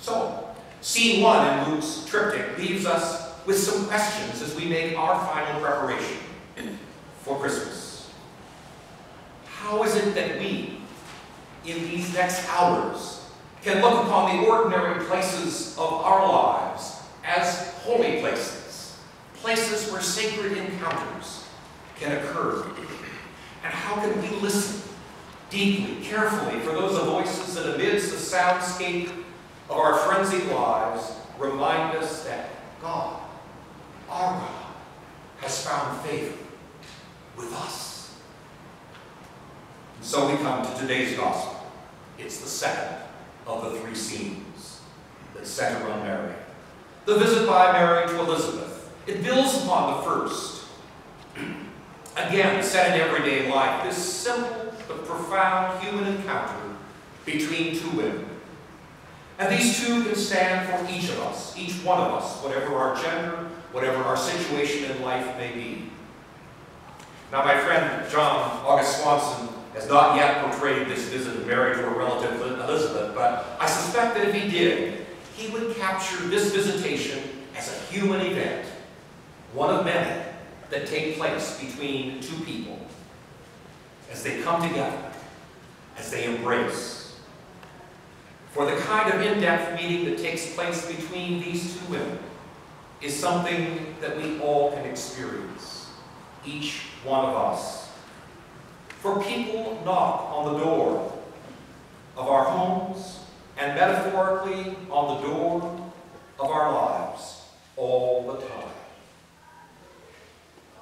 So, scene one in Luke's triptych leaves us with some questions as we make our final preparation for Christmas. How is it that we, in these next hours, can look upon the ordinary places of our lives as holy places, places where sacred encounters can occur? And how can we listen deeply, carefully for those voices that amidst the soundscape of our frenzied lives remind us that God, our God, has found favor with us. And so we come to today's gospel. It's the second of the three scenes that center on Mary. The visit by Mary to Elizabeth. It builds upon the first. Again, set in everyday life, this simple but profound human encounter between two women. And these two can stand for each of us, each one of us, whatever our gender, whatever our situation in life may be. Now, my friend John August Swanson has not yet portrayed this visit of Mary to her relative Elizabeth, but I suspect that if he did, he would capture this visitation as a human event, one of many that take place between two people as they come together, as they embrace. For the kind of in-depth meeting that takes place between these two women is something that we all can experience, each one of us. For people knock on the door of our homes and metaphorically on the door of our lives all the time.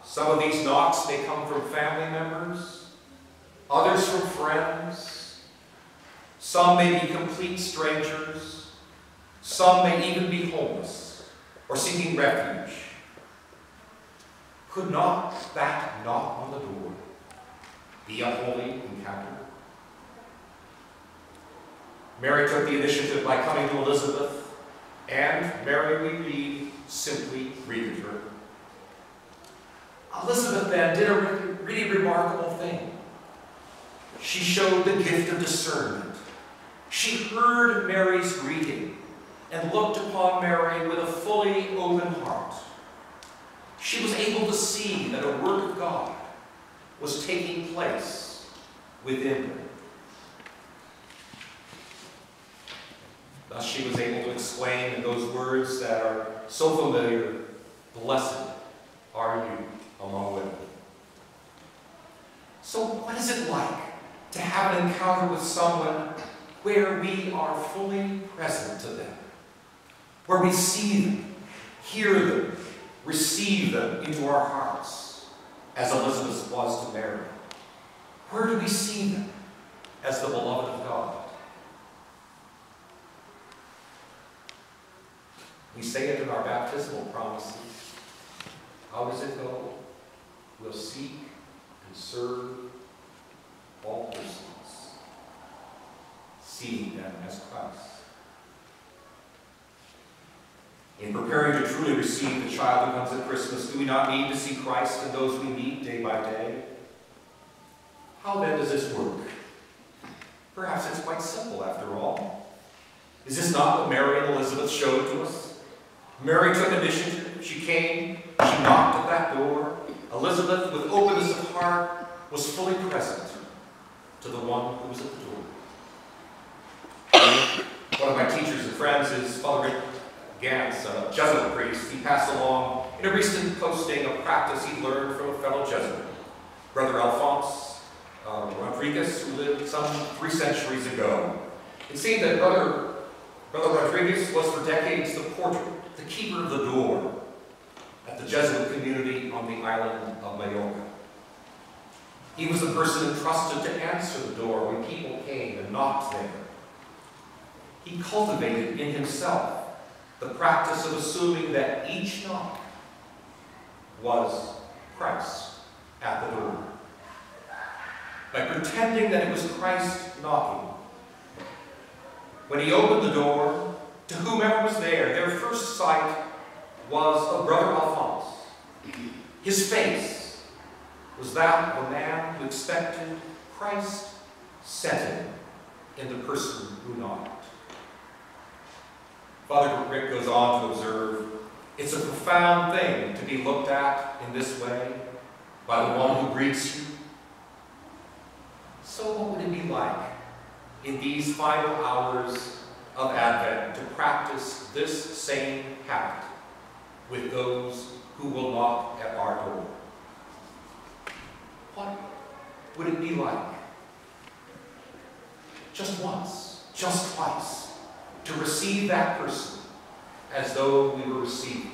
Some of these knocks may come from family members, others from friends. Some may be complete strangers. Some may even be homeless or seeking refuge. Could not that knock on the door be a holy encounter? Mary took the initiative by coming to Elizabeth, and Mary, we read, simply greeted her. Elizabeth then did a really, really remarkable thing. She showed the gift of discernment. She heard Mary's greeting and looked upon Mary with a fully open heart. She was able to see that a work of God was taking place within her. Thus she was able to exclaim in those words that are so familiar, Blessed are you among women. So what is it like to have an encounter with someone where we are fully present to them, where we see them, hear them, receive them into our hearts, as Elizabeth was to Mary? Where do we see them as the beloved of God? We say it in our baptismal promises. How does it go? We'll seek and serve all persons, seeing them as Christ. In preparing to truly receive the child who comes at Christmas, do we not need to see Christ in those we meet day by day? How then does this work? Perhaps it's quite simple after all. Is this not what Mary and Elizabeth showed to us? Mary took initiative. She came. She knocked at that door. Elizabeth, with openness of heart, was fully present to the one who was at the door. One of my teachers and friends is Father Gantz, a Jesuit priest. He passed along in a recent posting a practice he learned from a fellow Jesuit, Brother Alphonse uh, Rodriguez, who lived some three centuries ago. It seemed that Brother, Brother Rodriguez was for decades the porter, the keeper of the door at the Jesuit community on the island of Majorca. He was the person entrusted to answer the door when people came and knocked there. He cultivated in himself the practice of assuming that each knock was Christ at the door. By pretending that it was Christ knocking. When he opened the door, to whomever was there, their first sight was of Brother Alphonse. His face was that of a man who expected Christ set him in the person who knocked. Father Rick goes on to observe, it's a profound thing to be looked at in this way by the one who greets you. So what would it be like in these final hours of Advent to practice this same habit with those who will knock at our door? What would it be like? Just once, just twice, to receive that person as though we were receiving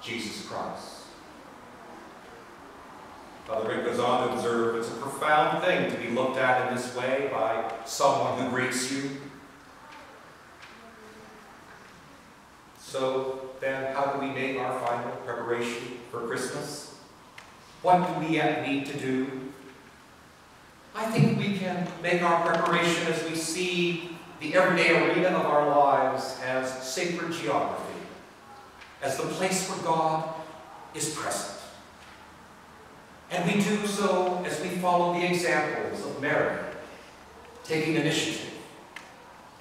Jesus Christ. Father Rick goes on to observe it's a profound thing to be looked at in this way by someone who greets you. So then, how do we make our final preparation for Christmas? What do we yet need to do? I think we can make our preparation as we see the everyday arena of our lives as sacred geography, as the place where God is present. And we do so as we follow the examples of Mary taking initiative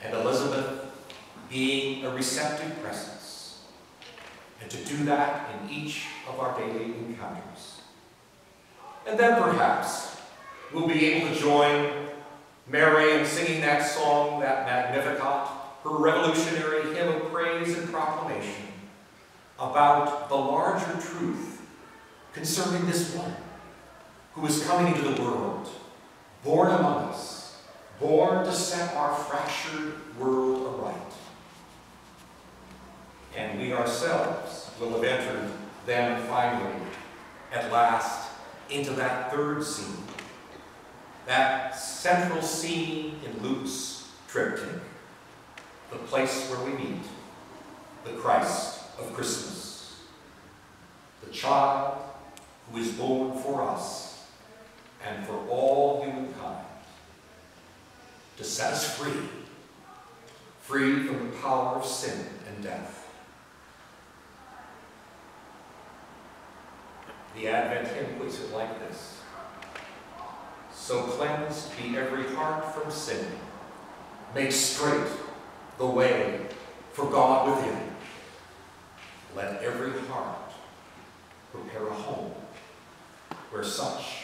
and Elizabeth being a receptive presence. And to do that in each of our daily encounters. And then perhaps we'll be able to join Mary in singing that song, that Magnificat, her revolutionary hymn of praise and proclamation about the larger truth concerning this one who is coming into the world, born among us, born to set our fractured world aright. And we ourselves will have entered then finally, at last, into that third scene, that central scene in Luke's triptych, the place where we meet the Christ of Christmas, the child who is born for us and for all humankind to set us free, free from the power of sin and death. The Advent hymn puts it like this. So cleansed be every heart from sin. Make straight the way for God within. Let every heart prepare a home where such